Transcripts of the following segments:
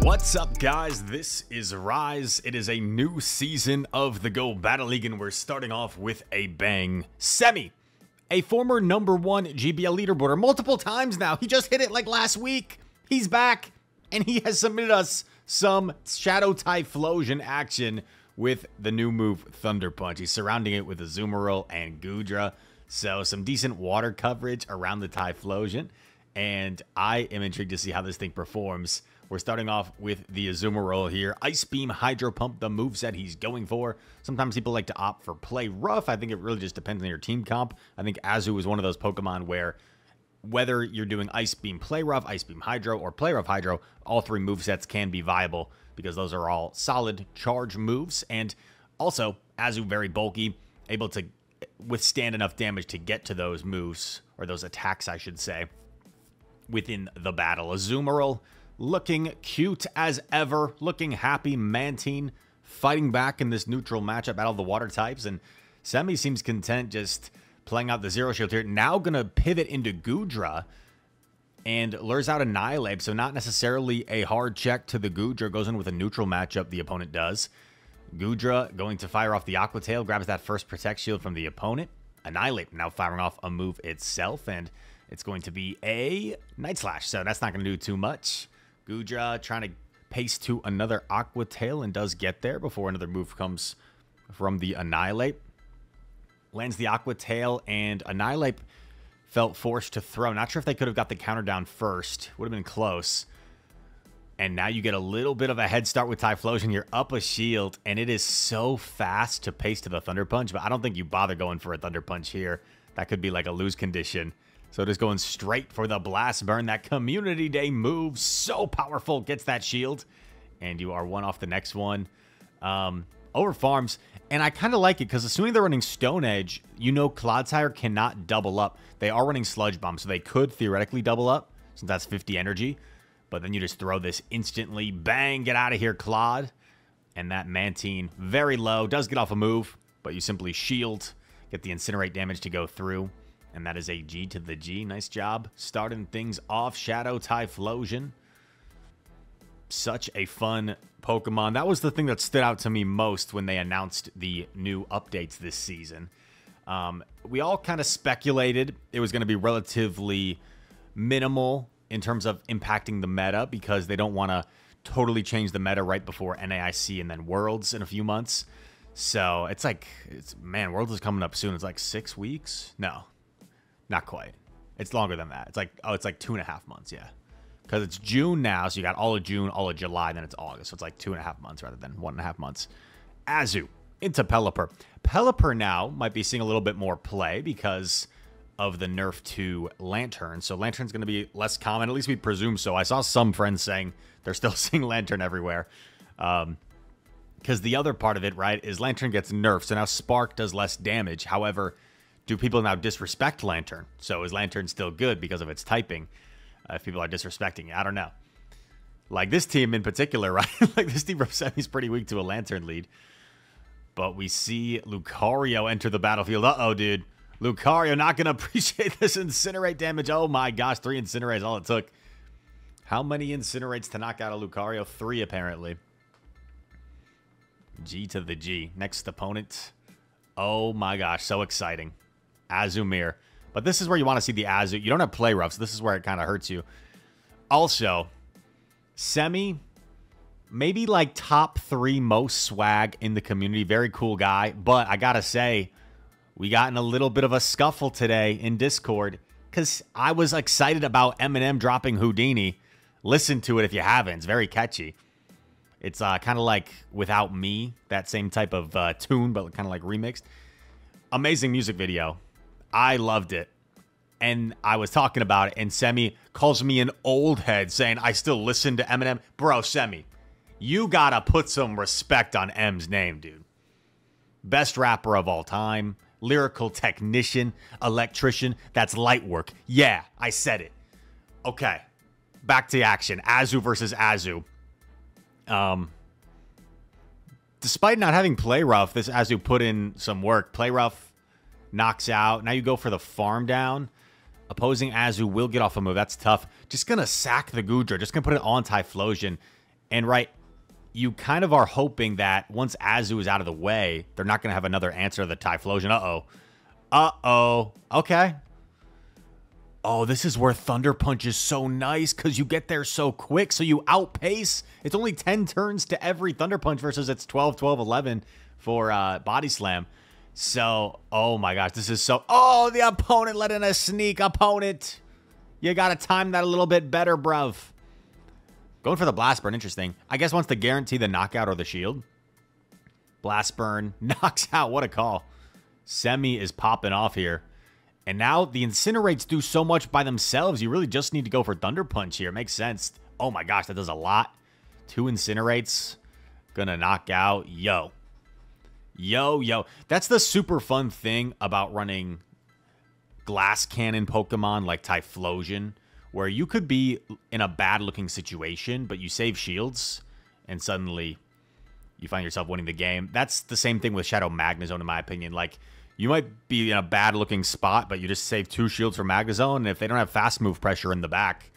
What's up, guys? This is Reis. It is a new season of the Go Battle League, and we're starting off with a bang. Semi, a former number one GBL leaderboarder multiple times now. He just hit it like last week. He's back, and he has submitted us some Shadow Typhlosion action with the new move Thunder Punch. He's surrounding it with Azumarill and Goodra. So some decent water coverage around the Typhlosion. And I am intrigued to see how this thing performs. We're starting off with the Azumarill here. Ice Beam, Hydro Pump, the moveset he's going for. Sometimes people like to opt for Play Rough. I think it really just depends on your team comp. I think Azu is one of those Pokemon where whether you're doing Ice Beam Play Rough, Ice Beam Hydro, or Play Rough Hydro, all three movesets can be viable because those are all solid charge moves. And also, Azu very bulky, able to withstand enough damage to get to those moves, or those attacks, I should say, within the battle. Azumarill looking cute as ever, looking happy. Mantine fighting back in this neutral matchup out of the water types, and Semi seems content just playing out the zero shield here. Now gonna pivot into Goodra and lures out Annihilape, so not necessarily a hard check to the Goodra. Goes in with a neutral matchup, the opponent does. Goodra going to fire off the Aqua Tail, grabs that first Protect Shield from the opponent. Annihilape now firing off a move itself, and it's going to be a Night Slash, so that's not going to do too much. Goodra trying to pace to another Aqua Tail and does get there before another move comes from the Annihilape. Lands the Aqua Tail, and Annihilape felt forced to throw. Not sure if they could have got the counter down first. Would have been close. And now you get a little bit of a head start with Typhlosion. You're up a shield, and it is so fast to pace to the Thunder Punch, but I don't think you bother going for a Thunder Punch here. That could be like a lose condition. So just going straight for the Blast Burn. That Community Day move, so powerful, gets that shield. And you are one off the next one. Um, over farms, and I kind of like it because assuming they're running Stone Edge, you know Clodsire cannot double up. They are running Sludge Bomb, so they could theoretically double up since that's 50 energy. But then you just throw this instantly. Bang, get out of here, Clod. And that Mantine, very low, does get off a move, but you simply shield, get the Incinerate damage to go through. And that is a G to the G. Nice job starting things off. Shadow Typhlosion. Such a fun Pokemon. That was the thing that stood out to me most when they announced the new updates this season. Um, we all kind of speculated it was going to be relatively minimal in terms of impacting the meta because they don't want to totally change the meta right before NAIC and then Worlds in a few months. So it's like, it's man, Worlds is coming up soon. It's like six weeks. No, not quite. It's longer than that. It's like, oh, it's like two and a half months. Yeah. Because it's June now. So you got all of June, all of July, then it's August. So it's like two and a half months rather than one and a half months. Azu into Pelipper. Pelipper now might be seeing a little bit more play because of the nerf to Lanturn. So Lanturn's going to be less common. At least we presume so. I saw some friends saying they're still seeing Lanturn everywhere. Um, because the other part of it, right, is Lanturn gets nerfed. So now Spark does less damage. However, do people now disrespect Lanturn? So is Lanturn still good because of its typing? Uh, if people are disrespecting it, I don't know. Like this team in particular, right? like this team from Semi's pretty weak to a Lanturn lead. But we see Lucario enter the battlefield. Uh-oh, dude. Lucario not going to appreciate this incinerate damage. Oh my gosh, three incinerates all it took. How many incinerates to knock out a Lucario? Three, apparently. G to the G. Next opponent. Oh my gosh, so exciting. Azumir. But this is where you want to see the Azu. You don't have play rough, so this is where it kind of hurts you. Also, Semi, maybe like top three most swag in the community. Very cool guy. But I got to say, we got in a little bit of a scuffle today in Discord because I was excited about Eminem dropping Houdini. Listen to it if you haven't. It's very catchy. It's uh, kind of like Without Me, that same type of uh, tune, but kind of like remixed. Amazing music video. I loved it. And I was talking about it, and Semi calls me an old head saying I still listen to Eminem. Bro, Semi, you gotta put some respect on M's name, dude. Best rapper of all time lyrical technician, electrician. That's light work. Yeah, I said it. Okay, back to action. Azu versus Azu. Um, despite not having play rough, this Azu put in some work. Play rough knocks out. Now you go for the farm down. Opposing Azu will get off a move. That's tough. Just gonna sack the Goodra. Just gonna put it on Typhlosion. And right, you kind of are hoping that once Azu is out of the way, they're not going to have another answer to the Typhlosion. Uh-oh. Uh-oh. Okay. Oh, this is where Thunder Punch is so nice because you get there so quick, so you outpace. It's only 10 turns to every Thunder Punch versus it's 12, 12, 11 for uh, Body Slam. So, oh my gosh, this is so... Oh, the opponent let in a sneak opponent. You got to time that a little bit better, bruv. Going for the Blast Burn, interesting. I guess wants to guarantee the knockout or the shield. Blast Burn knocks out. What a call. Semi is popping off here. And now the Incinerates do so much by themselves. You really just need to go for Thunder Punch here. Makes sense. Oh my gosh, that does a lot. Two Incinerates. Gonna knock out. Yo. Yo, yo. That's the super fun thing about running Glass Cannon Pokemon like Typhlosion where you could be in a bad looking situation, but you save shields and suddenly you find yourself winning the game. That's the same thing with Shadow Magnezone, in my opinion. Like, you might be in a bad looking spot, but you just save two shields for Magnezone, and if they don't have fast move pressure in the back,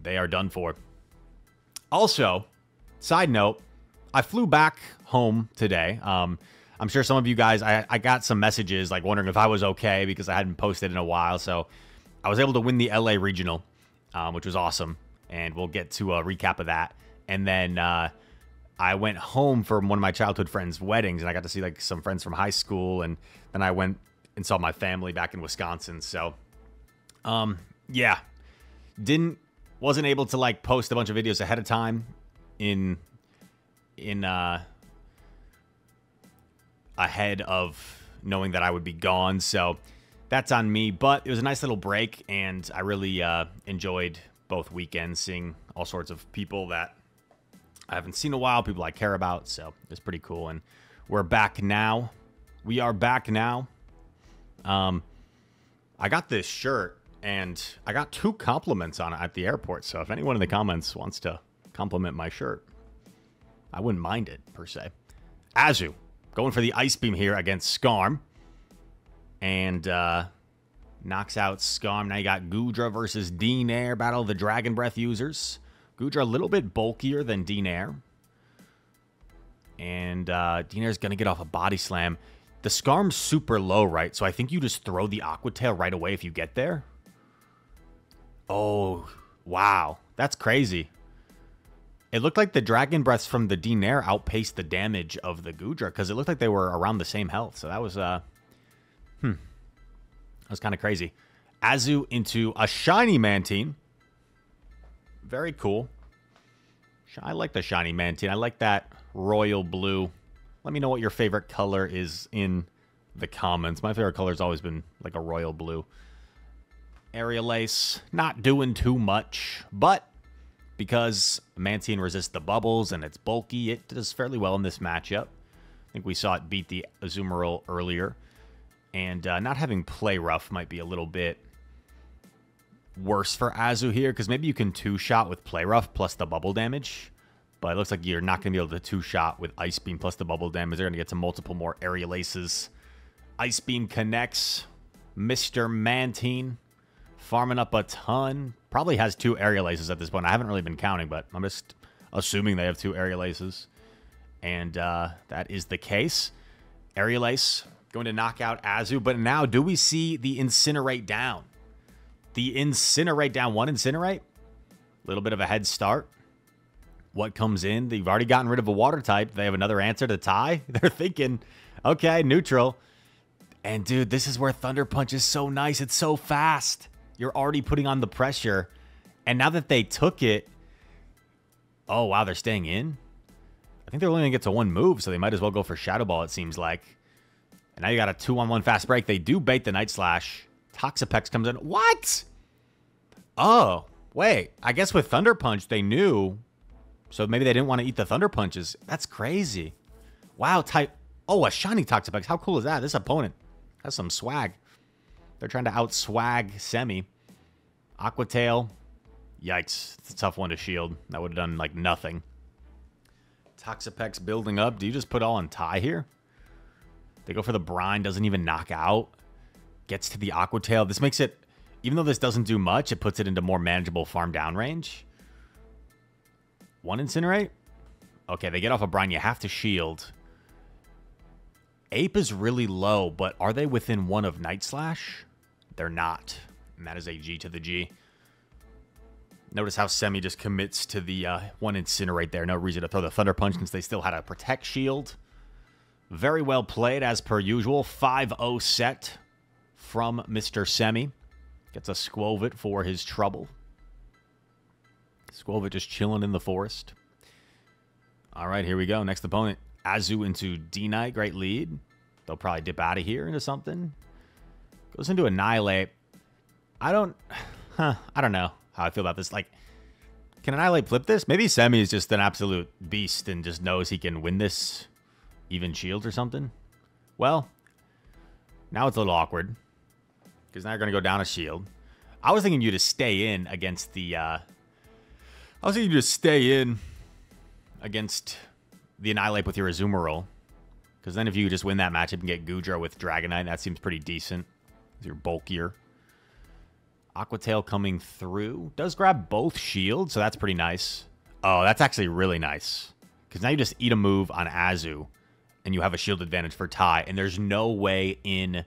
they are done for. Also, side note, I flew back home today. Um, I'm sure some of you guys, I, I got some messages like wondering if I was okay because I hadn't posted in a while. So I was able to win the LA regional, um, which was awesome, and we'll get to a recap of that. And then uh, I went home for one of my childhood friends' weddings, and I got to see like some friends from high school, and then I went and saw my family back in Wisconsin. So, um, yeah, didn't wasn't able to like post a bunch of videos ahead of time in in uh ahead of knowing that I would be gone. So that's on me. But it was a nice little break, and I really uh, enjoyed both weekends seeing all sorts of people that I haven't seen in a while, people I care about. So it's pretty cool. And we're back now. We are back now. Um, I got this shirt, and I got two compliments on it at the airport. So if anyone in the comments wants to compliment my shirt, I wouldn't mind it per se. Azu going for the ice beam here against Skarm and uh, knocks out Skarm. Now you got Goodra versus Air. Battle of the Dragon Breath users. Goodra a little bit bulkier than Air. And uh, Air's going to get off a body slam. The Skarm's super low, right? So I think you just throw the Aqua Tail right away if you get there. Oh, wow. That's crazy. It looked like the Dragon Breaths from the Air outpaced the damage of the Goodra because it looked like they were around the same health. So that was uh, Hmm. That was kind of crazy. Azu into a shiny Mantine. Very cool. I like the shiny Mantine. I like that royal blue. Let me know what your favorite color is in the comments. My favorite color has always been like a royal blue. Aerial Ace, not doing too much, but because Mantine resists the bubbles and it's bulky, it does fairly well in this matchup. I think we saw it beat the Azumarill earlier. And uh, not having play rough might be a little bit worse for Azu here, because maybe you can two-shot with play rough plus the bubble damage. But it looks like you're not going to be able to two-shot with Ice Beam plus the bubble damage. They're going to get to multiple more aerial aces. Ice Beam connects. Mr. Mantine farming up a ton. Probably has two Aerial Aces at this point. I haven't really been counting, but I'm just assuming they have two Aerial Aces. And uh, that is the case. Aerial Ace going to knock out Azu. But now, do we see the Incinerate down? The Incinerate down. One Incinerate. A little bit of a head start. What comes in? They've already gotten rid of a water type. They have another answer to tie. They're thinking, okay, neutral. And dude, this is where Thunder Punch is so nice. It's so fast. You're already putting on the pressure. And now that they took it, oh, wow, they're staying in? I think they're only going to get to one move, so they might as well go for Shadow Ball, it seems like. And now you got a two-on-one fast break. They do bait the Night Slash. Toxapex comes in. What? Oh, wait. I guess with Thunder Punch, they knew. So maybe they didn't want to eat the Thunder Punches. That's crazy. Wow, type. Oh, a shiny Toxapex. How cool is that? This opponent has some swag. They're trying to outswag Semi. Aqua Tail. Yikes. It's a tough one to shield. That would have done, like, nothing. Toxapex building up. Do you just put all in tie here? They go for the brine, doesn't even knock out. Gets to the Aqua Tail. This makes it, even though this doesn't do much, it puts it into more manageable farm down range. One Incinerate? Okay, they get off a of Brine. You have to shield. Ape is really low, but are they within one of Night Slash? They're not. And that is a G to the G. Notice how Semi just commits to the uh, one Incinerate there. No reason to throw the Thunder Punch since they still had a Protect Shield. Very well played as per usual. 5-0 set from Mr. Semi. Gets a Skwovet for his trouble. Skwovet just chilling in the forest. All right, here we go. Next opponent, Azu into D-Knight. Great lead. They'll probably dip out of here into something. Goes into Annihilape. I don't... Huh, I don't know how I feel about this. Like, can Annihilape flip this? Maybe Semi is just an absolute beast and just knows he can win this even shield or something. Well, now it's a little awkward. Because now you're going to go down a shield. I was thinking you to stay in against the... Uh, I was thinking you just stay in against the Annihilape with your Azumarill. Because then if you just win that matchup and get Goodra with Dragonite, that seems pretty decent. You're bulkier. Aqua Tail coming through. Does grab both shields, so that's pretty nice. Oh, that's actually really nice. Because now you just eat a move on Azu, and you have a shield advantage for Tai, and there's no way in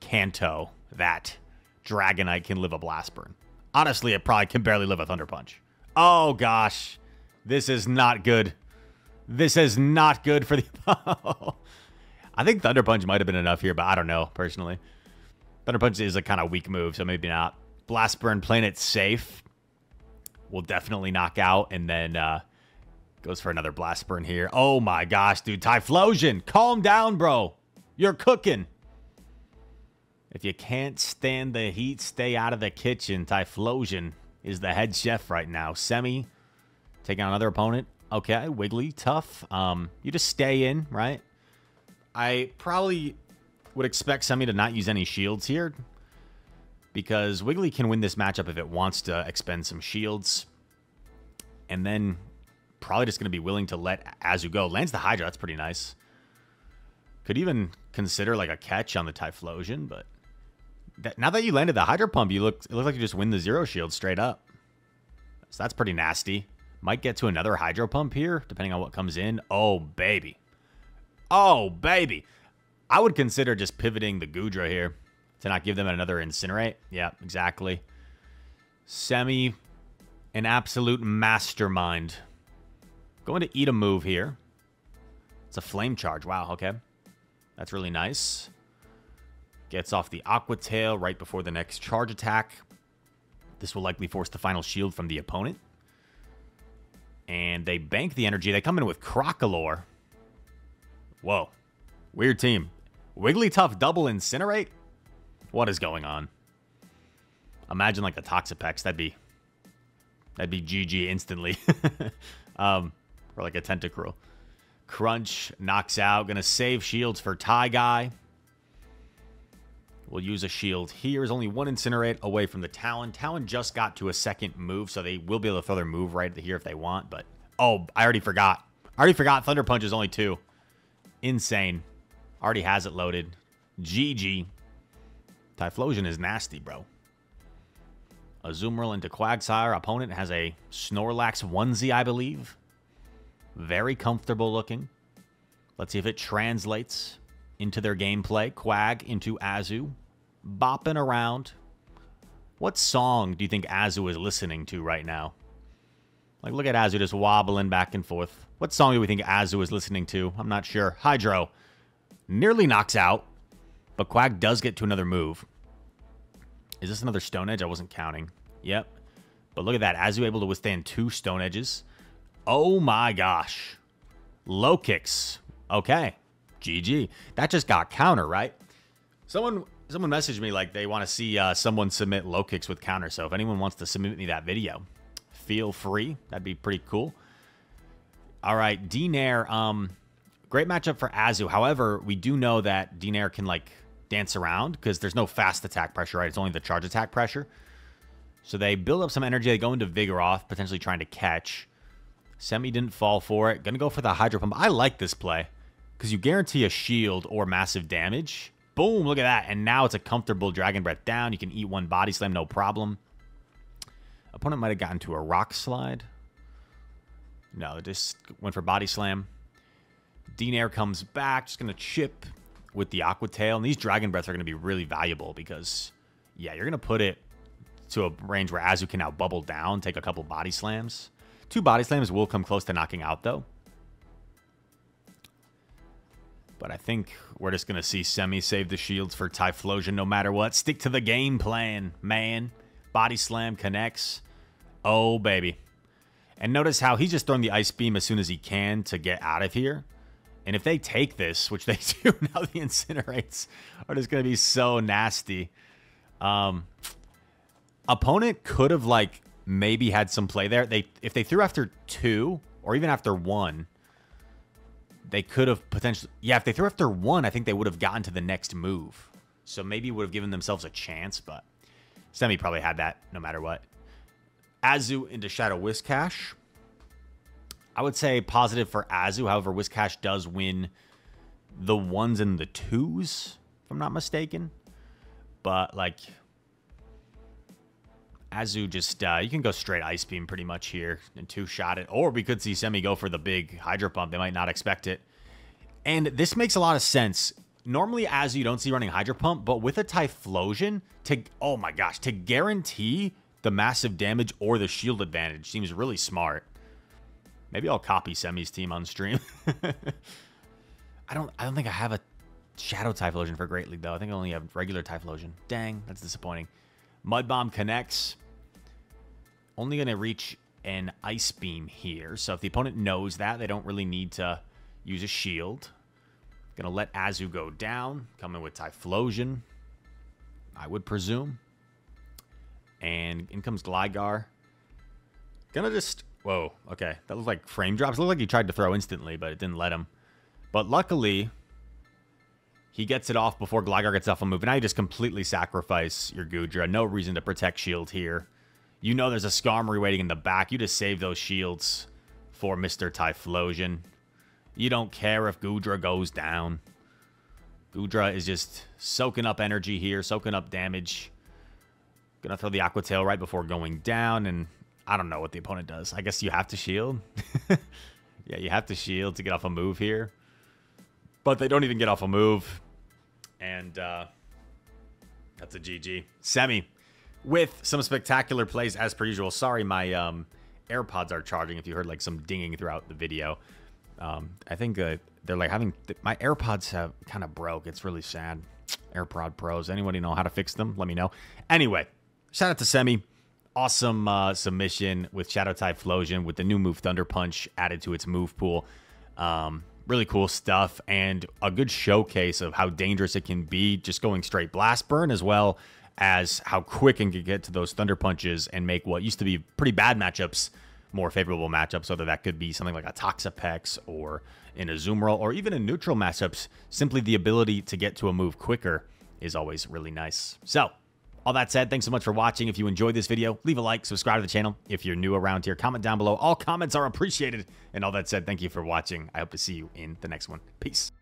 Kanto that Dragonite can live a Blast Burn. Honestly, it probably can barely live a Thunder Punch. Oh, gosh. This is not good. This is not good for the... I think Thunder Punch might have been enough here, but I don't know, personally. Thunder Punch is a kind of weak move, so maybe not. Blast Burn playing it safe will definitely knock out, and then uh, goes for another Blast Burn here. Oh my gosh, dude. Typhlosion, calm down, bro. You're cooking. If you can't stand the heat, stay out of the kitchen. Typhlosion is the head chef right now. Semi taking on another opponent. Okay, Wiggly, tough. Um, you just stay in, right? I probably would expect Semi to not use any shields here because Wiggly can win this matchup if it wants to expend some shields. And then probably just going to be willing to let Azu go. Lands the Hydro, that's pretty nice. Could even consider like a catch on the Typhlosion, but that, now that you landed the Hydro Pump, you look it looks like you just win the Zero Shield straight up. So that's pretty nasty. Might get to another Hydro Pump here, depending on what comes in. Oh, baby. Oh, baby. I would consider just pivoting the Goodra here to not give them another Incinerate. Yeah, exactly. Semi, an absolute mastermind. Going to eat a move here. It's a Flame Charge. Wow, okay. That's really nice. Gets off the Aqua Tail right before the next charge attack. This will likely force the final shield from the opponent. And they bank the energy. They come in with Crocalor. Whoa. Weird team. Wigglytuff double incinerate? What is going on? Imagine like a Toxapex. That'd be that'd be GG instantly. um, or like a Tentacruel. Crunch knocks out. Gonna save shields for Tai Guy. We'll use a shield here. Is only one Incinerate away from the Talon. Talon just got to a second move, so they will be able to throw their move right here if they want. But, oh, I already forgot. I already forgot Thunder Punch is only two. Insane. Already has it loaded. GG. Typhlosion is nasty, bro. Azumarill into Quagsire. Opponent has a Snorlax onesie, I believe. Very comfortable looking. Let's see if it translates into their gameplay. Quag into Azu bopping around. What song do you think Azu is listening to right now? Like, look at Azu just wobbling back and forth. What song do we think Azu is listening to? I'm not sure. Hydro nearly knocks out, but Quag does get to another move. Is this another Stone Edge? I wasn't counting. Yep. But look at that. Azu able to withstand two Stone Edges. Oh my gosh. Low kicks. Okay. GG. That just got counter, right? Someone someone messaged me like they want to see uh, someone submit low kicks with counter. So if anyone wants to submit me that video, feel free. That'd be pretty cool. All right, Dinair. Um, great matchup for Azu. However, we do know that Dinair can like dance around because there's no fast attack pressure, right? It's only the charge attack pressure. So they build up some energy. They go into Vigoroth, potentially trying to catch. Semi didn't fall for it. Gonna go for the Hydro Pump. I like this play because you guarantee a shield or massive damage. Boom, look at that. And now it's a comfortable Dragon Breath down. You can eat one Body Slam, no problem. Opponent might have gotten to a Rock Slide. No, just went for body slam. Dean comes back, just going to chip with the Aqua Tail. And these Dragon Breaths are going to be really valuable because, yeah, you're going to put it to a range where Azu can now bubble down, take a couple body slams. Two body slams will come close to knocking out, though. But I think we're just going to see Semi save the shields for Typhlosion no matter what. Stick to the game plan, man. Body slam connects. Oh, baby. And notice how he's just throwing the Ice Beam as soon as he can to get out of here. And if they take this, which they do now, the Incinerates are just going to be so nasty. Um, opponent could have, like, maybe had some play there. They If they threw after two or even after one, they could have potentially... Yeah, if they threw after one, I think they would have gotten to the next move. So maybe would have given themselves a chance, but Semi probably had that no matter what. Azu into Shadow Whiscash. I would say positive for Azu. However, Whiscash does win the ones and the twos, if I'm not mistaken. But, like, Azu just, uh, you can go straight Ice Beam pretty much here and two-shot it. Or we could see Semi go for the big Hydro Pump. They might not expect it. And this makes a lot of sense. Normally, Azu, you don't see running Hydro Pump, but with a Typhlosion, to, oh my gosh, to guarantee the massive damage or the shield advantage seems really smart. Maybe I'll copy Semi's team on stream. I don't I don't think I have a Shadow Typhlosion for Great League, though. I think I only have regular Typhlosion. Dang, that's disappointing. Mud Bomb connects. Only going to reach an Ice Beam here. So if the opponent knows that, they don't really need to use a shield. Going to let Azu go down. Coming with Typhlosion, I would presume. And in comes Gligar. Gonna just Whoa, okay. That looked like frame drops. It looked like he tried to throw instantly, but it didn't let him. But luckily, he gets it off before Gligar gets off a move. And now you just completely sacrifice your Goodra. No reason to protect shield here. You know there's a Skarmory waiting in the back. You just save those shields for Mr. Typhlosion. You don't care if Goodra goes down. Goodra is just soaking up energy here, soaking up damage. Gonna throw the Aqua Tail right before going down, and I don't know what the opponent does. I guess you have to shield. yeah, you have to shield to get off a move here. But they don't even get off a move. And uh, that's a GG. Semi with some spectacular plays as per usual. Sorry, my um, AirPods are charging if you heard like some dinging throughout the video. Um, I think uh, they're like having... Th my AirPods have kind of broke. It's really sad. AirPod Pros. Anybody know how to fix them? Let me know. Anyway, shout out to Semi awesome uh, submission with Shadow Type Typhlosion with the new move Thunder Punch added to its move pool. Um, really cool stuff and a good showcase of how dangerous it can be just going straight Blast Burn as well as how quick it can get to those Thunder Punches and make what used to be pretty bad matchups more favorable matchups, whether that could be something like a Toxapex or in a Azumarill or even in neutral matchups, simply the ability to get to a move quicker is always really nice. So, all that said, thanks so much for watching. If you enjoyed this video, leave a like, subscribe to the channel. If you're new around here, comment down below. All comments are appreciated. And all that said, thank you for watching. I hope to see you in the next one. Peace.